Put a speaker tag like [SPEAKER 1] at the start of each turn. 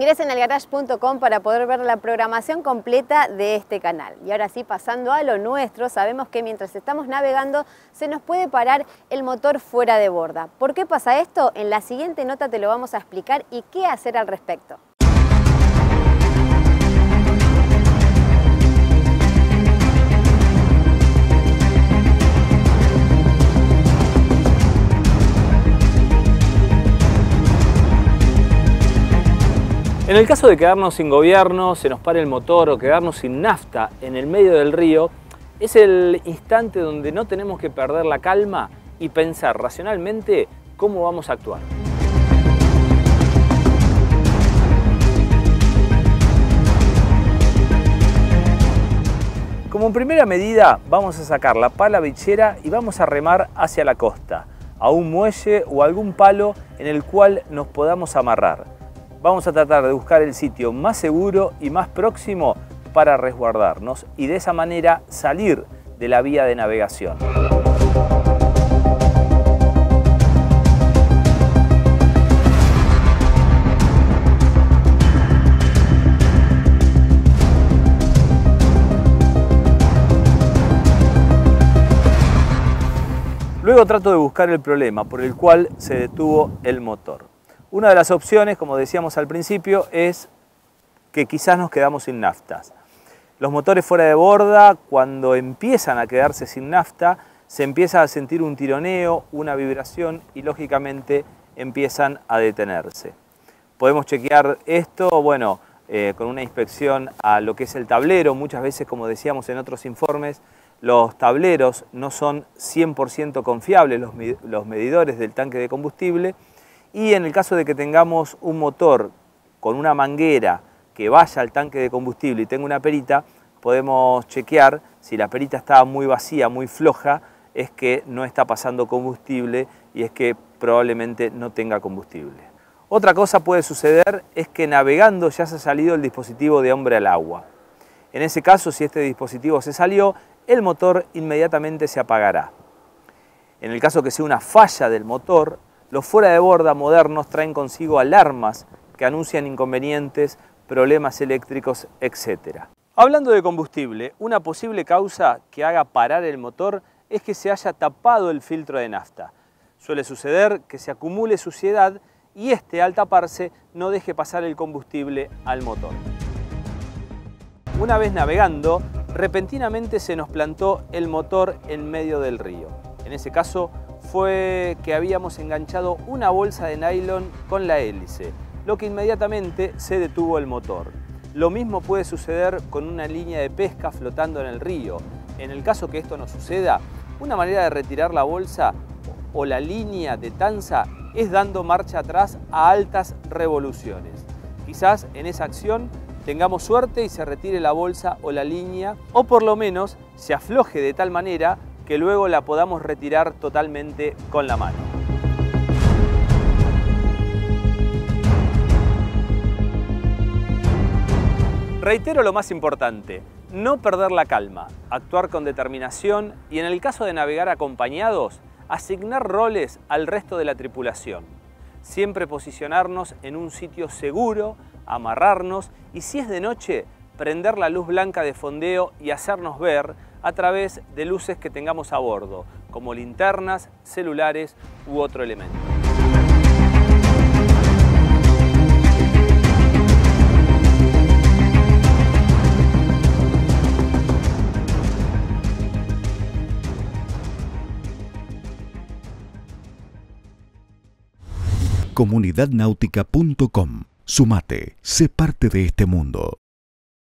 [SPEAKER 1] Ingresen al garage.com para poder ver la programación completa de este canal. Y ahora sí, pasando a lo nuestro, sabemos que mientras estamos navegando se nos puede parar el motor fuera de borda. ¿Por qué pasa esto? En la siguiente nota te lo vamos a explicar y qué hacer al respecto.
[SPEAKER 2] En el caso de quedarnos sin gobierno, se nos pare el motor o quedarnos sin nafta en el medio del río, es el instante donde no tenemos que perder la calma y pensar racionalmente cómo vamos a actuar. Como primera medida vamos a sacar la pala bichera y vamos a remar hacia la costa, a un muelle o algún palo en el cual nos podamos amarrar vamos a tratar de buscar el sitio más seguro y más próximo para resguardarnos y de esa manera salir de la vía de navegación. Luego trato de buscar el problema por el cual se detuvo el motor. Una de las opciones, como decíamos al principio, es que quizás nos quedamos sin naftas. Los motores fuera de borda, cuando empiezan a quedarse sin nafta, se empieza a sentir un tironeo, una vibración y lógicamente empiezan a detenerse. Podemos chequear esto, bueno, eh, con una inspección a lo que es el tablero. Muchas veces, como decíamos en otros informes, los tableros no son 100% confiables, los medidores del tanque de combustible, y en el caso de que tengamos un motor con una manguera que vaya al tanque de combustible y tenga una perita, podemos chequear si la perita está muy vacía, muy floja, es que no está pasando combustible y es que probablemente no tenga combustible. Otra cosa puede suceder es que navegando ya se ha salido el dispositivo de hombre al agua. En ese caso, si este dispositivo se salió, el motor inmediatamente se apagará. En el caso que sea una falla del motor, los fuera de borda modernos traen consigo alarmas que anuncian inconvenientes, problemas eléctricos, etc. Hablando de combustible, una posible causa que haga parar el motor es que se haya tapado el filtro de nafta. Suele suceder que se acumule suciedad y este al taparse no deje pasar el combustible al motor. Una vez navegando, repentinamente se nos plantó el motor en medio del río. En ese caso, fue que habíamos enganchado una bolsa de nylon con la hélice, lo que inmediatamente se detuvo el motor. Lo mismo puede suceder con una línea de pesca flotando en el río. En el caso que esto no suceda, una manera de retirar la bolsa o la línea de tanza es dando marcha atrás a altas revoluciones. Quizás en esa acción tengamos suerte y se retire la bolsa o la línea, o por lo menos se afloje de tal manera que luego la podamos retirar totalmente con la mano. Reitero lo más importante, no perder la calma, actuar con determinación y en el caso de navegar acompañados, asignar roles al resto de la tripulación. Siempre posicionarnos en un sitio seguro, amarrarnos y si es de noche, prender la luz blanca de fondeo y hacernos ver a través de luces que tengamos a bordo, como linternas, celulares u otro elemento.
[SPEAKER 3] comunidadnáutica.com. Sumate, sé parte de este mundo.